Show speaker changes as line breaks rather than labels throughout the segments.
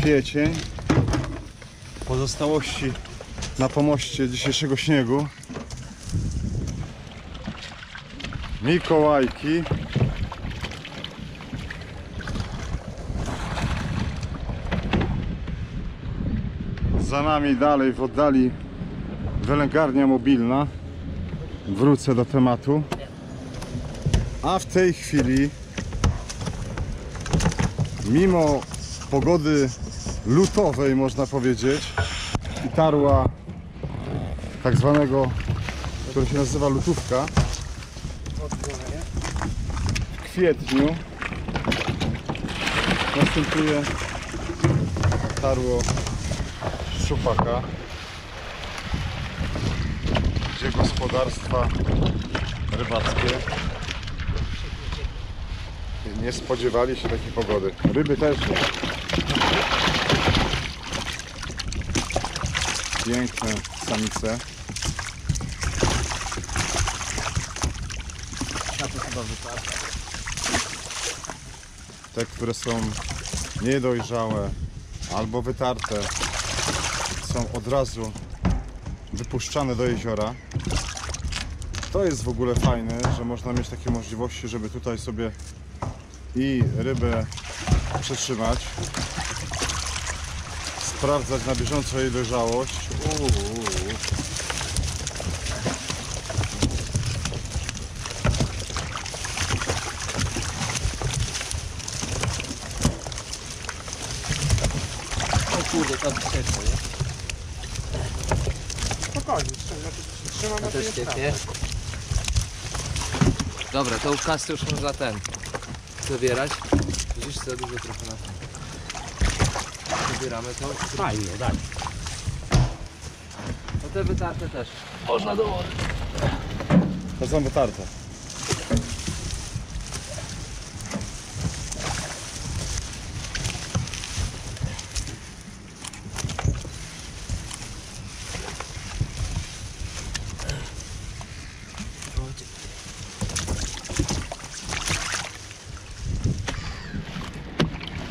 kwiecień. Pozostałości na pomoście dzisiejszego śniegu. Mikołajki. Za nami dalej w oddali wylęgarnia mobilna. Wrócę do tematu. A w tej chwili, mimo pogody lutowej, można powiedzieć, i tarła tak zwanego, który się nazywa lutówka, w kwietniu następuje tarło szczupaka, gdzie gospodarstwa rybackie nie spodziewali się takiej pogody. Ryby też nie. Piękne samice. Te, które są niedojrzałe albo wytarte, są od razu wypuszczane do jeziora. To jest w ogóle fajne, że można mieć takie możliwości, żeby tutaj sobie i rybę przetrzymać, sprawdzać na bieżąco jej dojrzałość. Uuu.
O kurde, tam ciepło, nie?
Spokojnie, trzymam, na tym
ciepnie. Dobra, to kasy już można ten zabierać. Widzisz co dużo trochę na tym. Zabieramy to.
Fajnie, tak.
No te wytarte też. Można dołożyć.
To są wytarte.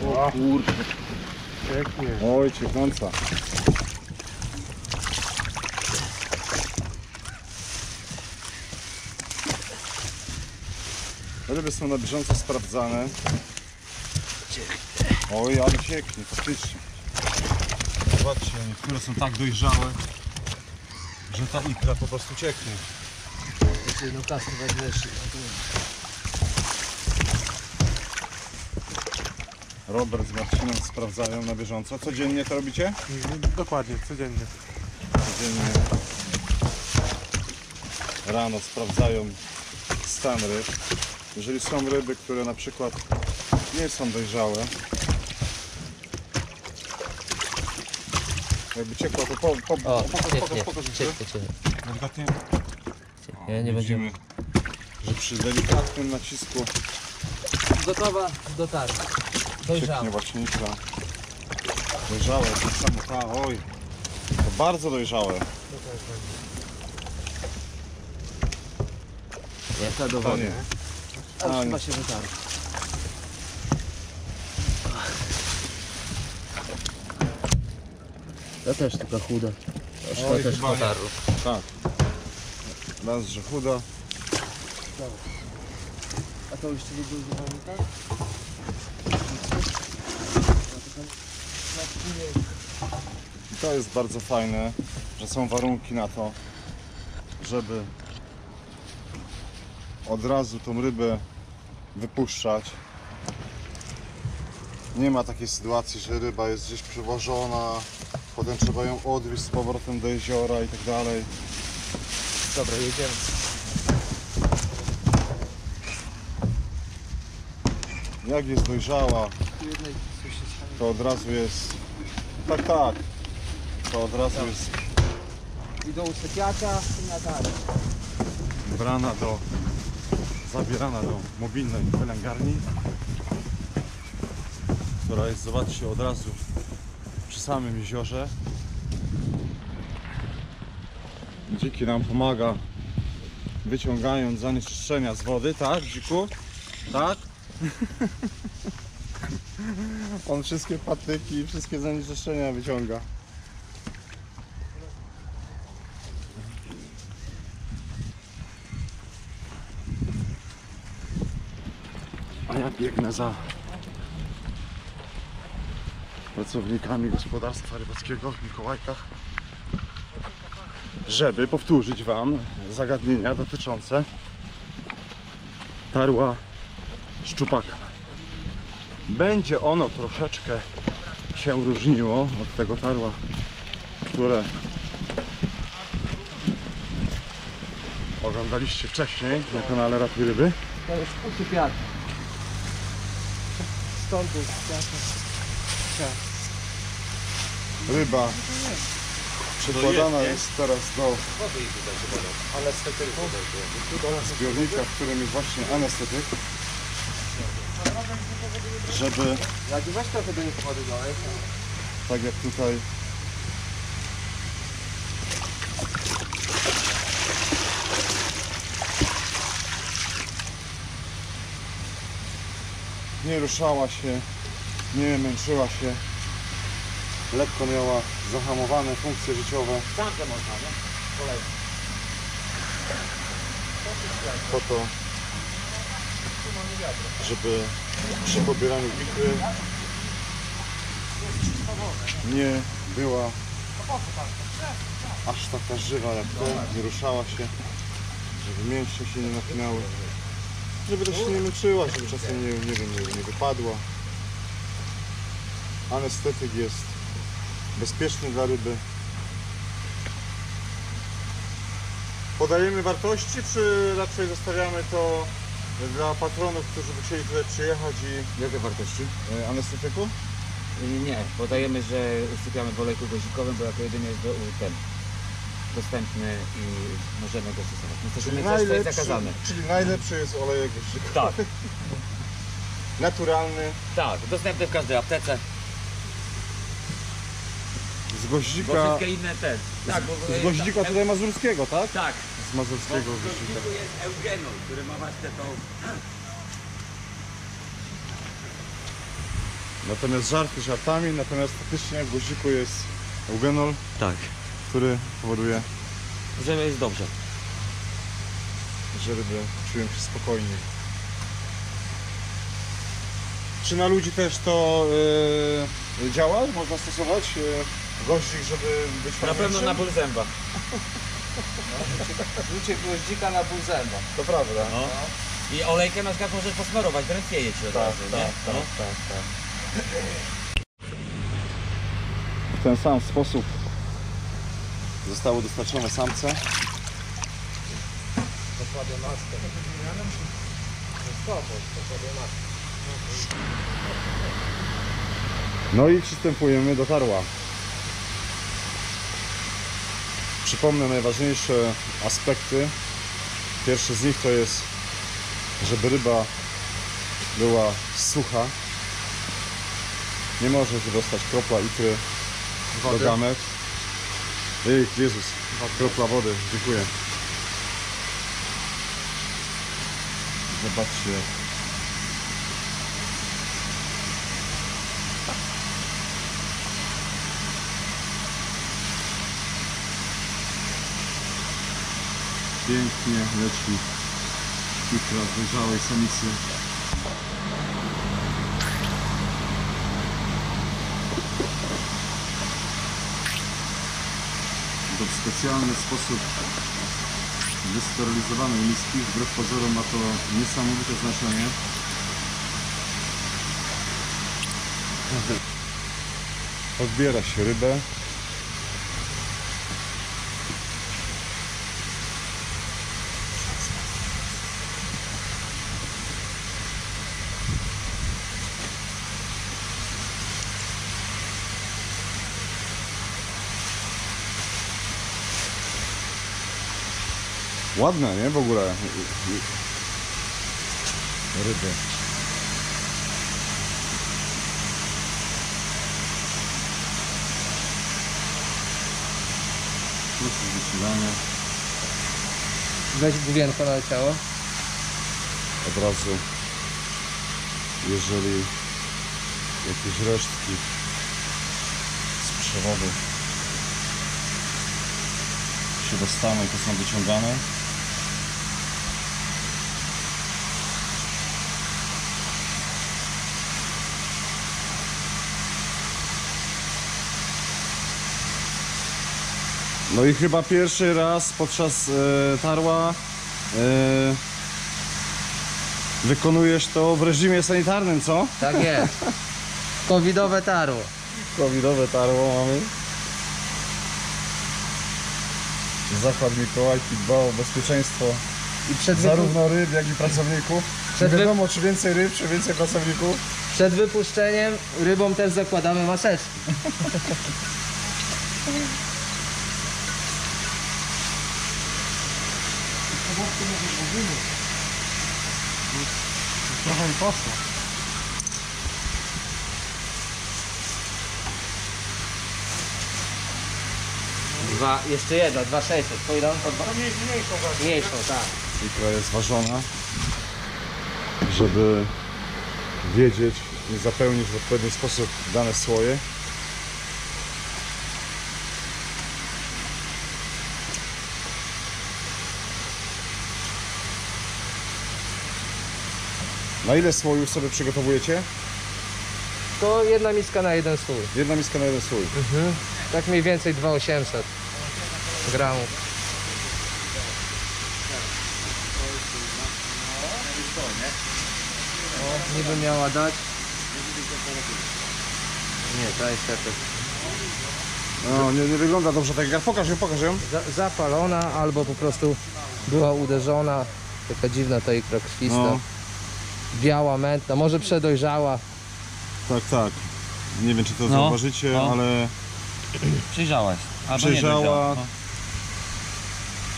O kurde.
Pięknie.
Oj, cieknąca. Ryby są na bieżąco sprawdzane. Oj, ale cieknie, faktycznie. Zobaczcie, niektóre są tak dojrzałe, że ta ikra po prostu cieknie.
Jedną kasę weźmiesz.
Robert z Marcinem sprawdzają na bieżąco. Codziennie to robicie?
Dokładnie, codziennie.
Codziennie rano sprawdzają stan ryb. Jeżeli są ryby, które na przykład nie są dojrzałe, jakby ciekło, to po, po,
O,
pokaż, pokaż,
ciepnie,
pokaż, pokaż
ciepnie, ciepnie.
Delikatnie.
Nie, nie
Widzimy,
będziemy.
że przy delikatnym nacisku
Gotowa do.
Cieknie
Dojrzała.
właśnie. Dojrzałe, tak samo ta, oj. To bardzo dojrzałe.
Jaka do
To
wody.
nie.
A
A,
już
nie.
chyba się wytarł. To też taka chuda. Aż
Oj,
to też
chyba nie.
potarł.
Tak. Raz, że chuda.
A to już nie był zupełnie tak?
I to jest bardzo fajne, że są warunki na to, żeby od razu tą rybę wypuszczać. Nie ma takiej sytuacji, że ryba jest gdzieś przewożona, potem trzeba ją odwieźć z powrotem do jeziora i tak dalej.
Dobra, jedziemy.
Jak jest dojrzała, to od razu jest... Tak, tak. To od razu jest
I do usypiacza i na targ.
brana do, zabierana do mobilnej wylęgarni, która jest, zobaczcie, od razu przy samym jeziorze. Dziki nam pomaga wyciągając zanieczyszczenia z wody, tak, dziku? Tak? On wszystkie patyki, wszystkie zanieczyszczenia wyciąga. A ja biegnę za pracownikami gospodarstwa rybackiego w Mikołajkach, żeby powtórzyć Wam zagadnienia dotyczące tarła szczupaka. Będzie ono troszeczkę się różniło od tego tarła, które oglądaliście wcześniej na kanale Ratuj Ryby.
To jest usypiarka. Stąd jest.
Ryba przekładana jest teraz do
Anestetyku.
zbiornika, w którym jest właśnie anestetyk, żeby tak jak tutaj nie ruszała się, nie męczyła się, lekko miała zahamowane funkcje życiowe.
Tamte można, nie? Kolejny.
po to, żeby przy pobieraniu ikry nie była aż taka żywa jak te, nie ruszała się, żeby mięśnie się nie napinały, żeby też się nie męczyła, żeby czasem nie, nie wiem, nie, nie wypadła. Anestetyk jest bezpieczny dla ryby. Podajemy wartości, czy raczej zostawiamy to dla patronów, którzy by chcieli tutaj przyjechać i
Jakie wartości?
e, anestetyku?
Nie, podajemy, że usypiamy w olejku gozikowym, bo jako jedyny jest do, ten dostępny i możemy go stosować. Nie stosujemy coś, co jest zakazane.
czyli najlepszy jest olejek gościka.
Tak,
Naturalny,
tak, dostępny w każdej aptece.
z
Bo
goździka,
wszystkie inne te. Tak, bo,
z goździka tutaj mazurskiego, tak?
Tak,
Z mazurskiego
w
goździka.
goździku jest eugenol, który ma właśnie tą...
Natomiast żarty żartami, natomiast faktycznie w goździku jest eugenol,
Tak,
który powoduje,
że jest dobrze.
że ryby czują się spokojniej. Czy na ludzi też to e, działa? Można stosować e, goździk, żeby być
Na pewno
fajniejszym?
na ból zęba.
Rzucie gwoździka na pół zęba.
To prawda.
No. I olejkiem na przykład możesz posmarować, drętwieje ci od razu, nie?
tak,
No.
tak, tak. W ten sam sposób zostały dostarczone samce.
Dokładnie maskę. Dokładnie maskę.
No i przystępujemy do tarła. Przypomnę najważniejsze aspekty. Pierwszy z nich to jest, żeby ryba była sucha. Nie może wydostać kropla ikry do gamet. Ej, Jezus, kropla wody, dziękuję. Zobaczcie, pięknie leci z dojrzałej samicy. To w specjalny sposób wysterylizowanej miski. Wbrew pozorom ma to niesamowite znaczenie. Odbiera się rybę. Ładne, nie? W ogóle. Ryby. Proszę wysilania.
Weź główienko naleciało.
Od razu, jeżeli jakieś resztki z przewodu się dostaną i to są wyciągane. No i chyba pierwszy raz podczas e, tarła e, wykonujesz to w reżimie sanitarnym, co?
Tak jest. Covidowe tarło.
Covidowe tarło mamy. Zakład Mikołajki dba o bezpieczeństwo
I przed,
zarówno ryb, jak i pracowników.
Przed
Nie
wy-
wiadomo, czy więcej ryb, czy więcej pracowników.
przed wypuszczeniem rybom też zakładamy maseczki.
Trochę mi poszło.
Dwa, jeszcze jedna, dwa sześćset. Pójdą po dwa. Mniejszą, tak.
Ikra jest ważona, żeby wiedzieć i zapełnić w odpowiedni sposób dane słoje. Na ile słojów sobie przygotowujecie?
To jedna miska na jeden stół.
Jedna miska na jeden słój.
Tak mniej więcej 2800 gramów. O, niby miała dać. Nie, ta jest jakaś
No, nie, nie wygląda dobrze tak jak pokaż ją, pokaż ją.
za, zapalona albo po prostu była uderzona. Taka dziwna ta ikra krwista.
No.
Biała, mętna, może przedojrzała.
Tak, tak. Nie wiem czy to
No,
zauważycie,
no.
ale
Przejrzałaś. Albo nie dojrzała. No.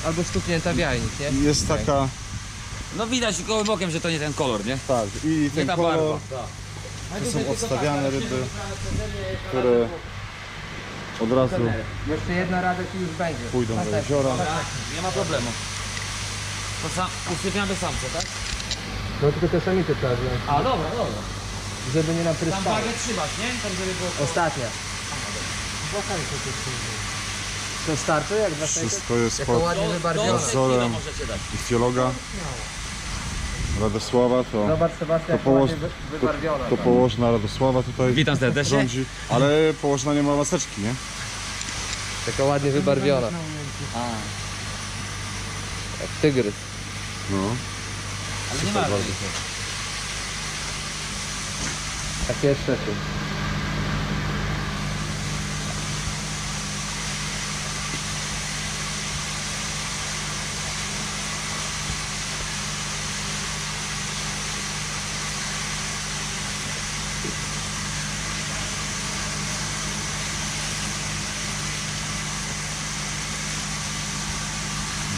Albo stuknięta w jajnik, nie?
jest taka,
no widać gołym okiem, że to nie ten kolor, nie?
tak, i
Nie
ten
ta
kolor,
barwa.
to są odstawiane ryby, które od razu
Jeszcze jedna rada ci już będzie.
pójdą do jeziora.
Nie ma problemu. To sam, usypiamy samce, tak?
No tylko te samity trzeba wziąć,
A dobra, dobra.
żeby nie
Tam
napryskały.
wagę trzymasz, nie? Tak żeby było...
Ostatnia. To starczy jak dwa szejki?
Wszystko jest
Jaka
pod
ładnie wybarwiona.
nadzorem
możecie dać.
ichtiologa Radosława, to,
Zobacz Sebastian, jak
To położ-
ładnie wy- wybarwiona.
to położna Radosława tutaj
Witam serdecznie.
rządzi, ale położna nie ma maseczki, nie?
Taka ładnie wybarwiona.
A,
Jak tygrys.
No.
Ale nie ma.
Takie szefy.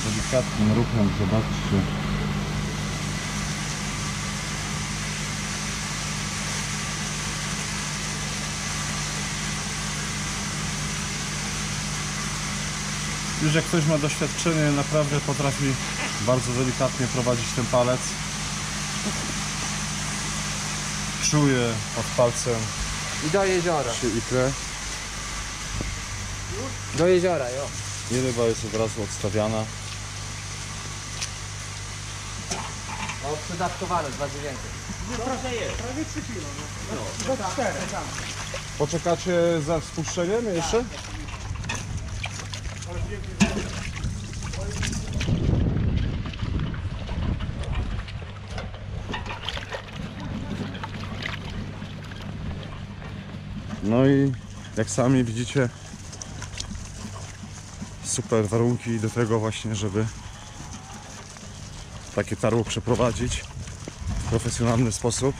Delikatnym ruchem, zobaczcie. Już jak ktoś ma doświadczenie, naprawdę potrafi bardzo delikatnie prowadzić ten palec. Czuje pod palcem
I do jeziora.
się ikrę
Do jeziora, jo.
i ryba jest od razu odstawiana.
O, przydatkowane, 2900.
Poczekacie za spuszczeniem jeszcze? No i jak sami widzicie super warunki do tego właśnie, żeby takie tarło przeprowadzić w profesjonalny sposób.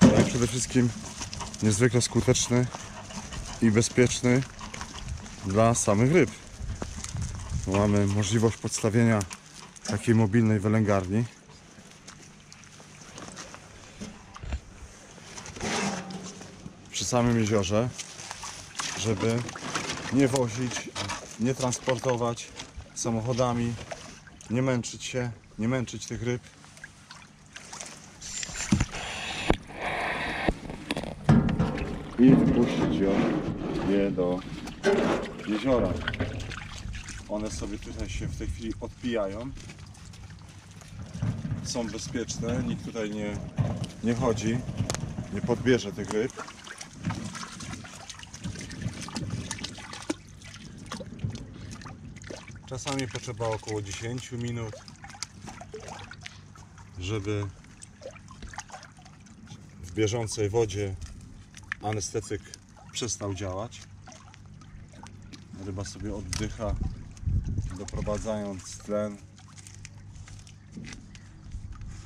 ale No przede wszystkim niezwykle skuteczny i bezpieczny dla samych ryb. Mamy możliwość podstawienia takiej mobilnej wylęgarni. Przy samym jeziorze, żeby nie wozić, nie transportować samochodami, nie męczyć się, nie męczyć tych ryb. i wpuścić ją, je do jeziora. One sobie tutaj się w tej chwili odpijają. Są bezpieczne, nikt tutaj nie, nie chodzi, nie podbierze tych ryb. Czasami potrzeba około 10 minut, żeby w bieżącej wodzie anestetyk przestał działać. Ryba sobie oddycha, doprowadzając tlen,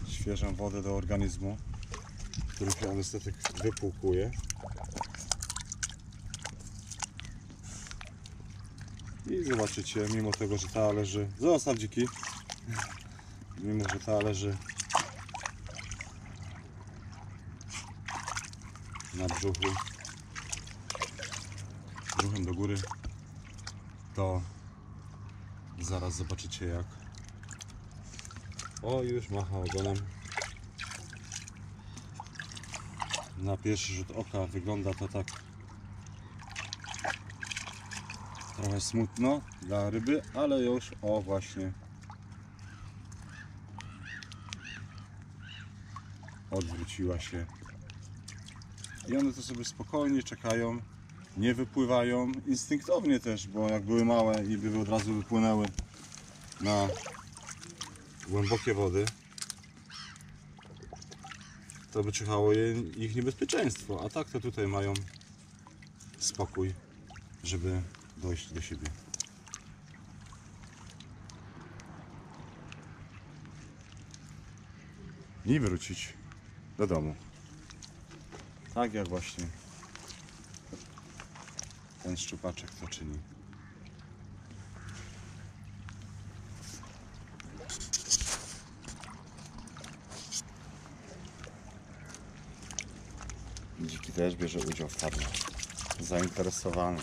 świeżą wodę do organizmu, który się anestetyk wypłukuje. I zobaczycie, mimo tego, że ta leży. Zostaw dziki. Mimo, że ta leży na brzuchu, brzuchem do góry, to zaraz zobaczycie jak. O, już macha ogonem. Na pierwszy rzut oka wygląda to tak trochę smutno dla ryby, ale już o właśnie odwróciła się i one to sobie spokojnie czekają, nie wypływają instynktownie też, bo jak były małe i by od razu wypłynęły na głębokie wody, to by czyhało ich niebezpieczeństwo, a tak to tutaj mają spokój, żeby dojść do siebie. I wrócić do domu. Tak jak właśnie ten szczupaczek to czyni. Dziki też bierze udział w farmie. Zainteresowany.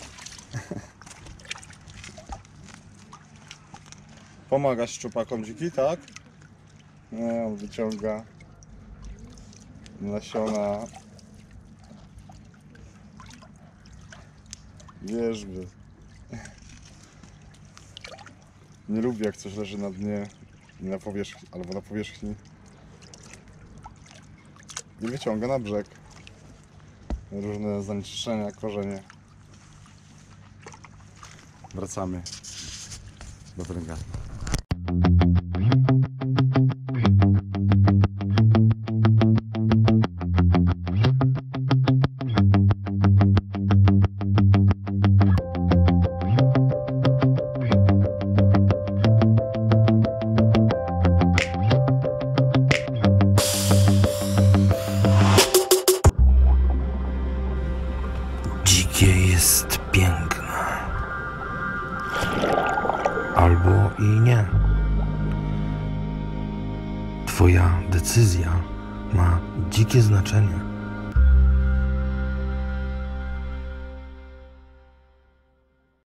Pomagasz szczupakom dziki, tak? Nie, on wyciąga nasiona wierzby. Nie lubię jak coś leży na dnie i na powierzchni, albo na powierzchni. I wyciąga na brzeg różne zanieczyszczenia, korzenie. Wracamy do węgla.